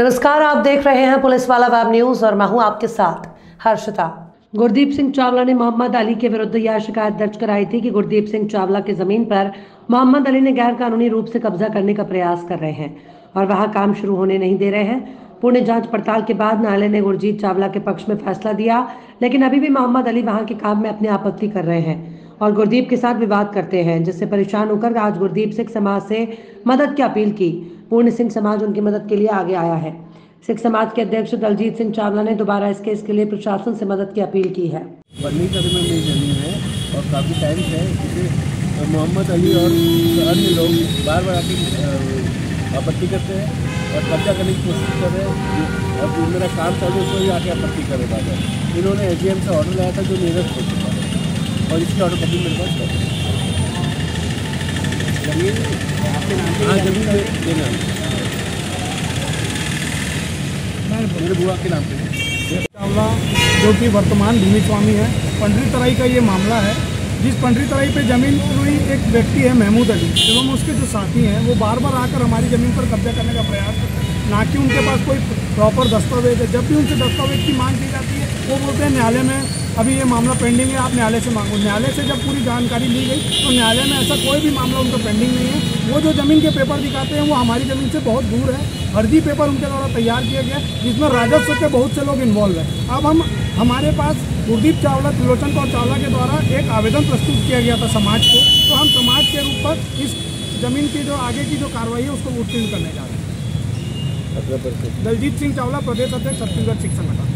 नमस्कार, आप देख रहे हैं पुलिस वाला वेब न्यूज़ और मैं हूँ आपके साथ हर्षिता। गुरदीप सिंह चावला ने मोहम्मद अली के विरुद्ध यह शिकायत दर्ज कराई थी कि गुरदीप सिंह चावला की ज़मीन पर मोहम्मद अली ने गैर कानूनी रूप से कब्जा करने का प्रयास कर रहे हैं और वहाँ काम शुरू होने नहीं दे रहे हैं। पूर्ण जाँच पड़ताल के बाद न्यायालय ने गुरजीत चावला के पक्ष में फैसला दिया, लेकिन अभी भी मोहम्मद अली वहाँ के काम में अपनी आपत्ति कर रहे हैं और गुरदीप के साथ विवाद करते हैं, जिससे परेशान होकर आज गुरदीप सिंह समाज से मदद की अपील की। पूर्ण सिंह समाज उनकी मदद के लिए आगे आया है। सिख समाज के अध्यक्ष दलजीत सिंह चावला ने दोबारा इस केस के लिए प्रशासन से मदद की अपील की है। है और काफ़ी टाइम से मोहम्मद अली और अन्य लोग बार बार आपत्ति करते हैं और कब्जा करने की कोशिश कर रहे हैं। और जो मेरा काम भी आके आपत्ति कर रहे बार इन्होंने ऑर्डर लाया था जो हो चुका है। और इसकी ऑर्डर कभी मेरे पास है। जो कि वर्तमान भूमि स्वामी है पंडरी तराई का ये मामला है। जिस पंडरी तराई पे ज़मीन हुई एक व्यक्ति है, महमूद अली, एवं उसके जो साथी हैं, वो बार बार आकर हमारी ज़मीन पर कब्जा करने का प्रयास करते हैं। ना कि उनके पास कोई प्रॉपर दस्तावेज़ है। जब भी उनसे दस्तावेज़ की मांग की जाती है, वो बोलते हैं, न्यायालय में अभी ये मामला पेंडिंग है, आप न्यायालय से मांगो। न्यायालय से जब पूरी जानकारी ली गई तो न्यायालय में ऐसा कोई भी मामला उनका पेंडिंग नहीं है। वो जो ज़मीन के पेपर दिखाते हैं वो हमारी ज़मीन से बहुत दूर है। फर्जी पेपर उनके द्वारा तैयार किया गया जिसमें राजस्व के बहुत से लोग इन्वॉल्व हैं। अब हम हमारे पास गुरदीप चावला त्रिलोचन कौर चावला के द्वारा एक आवेदन प्रस्तुत किया गया था समाज को। तो हम समाज के रूप पर इस ज़मीन की जो आगे की जो कार्रवाई है उसको उत्तीर्ण करने जा रहे हैं। दलजीत सिंह चावला प्रदेश अध्यक्ष छत्तीसगढ़ सिख संगठन।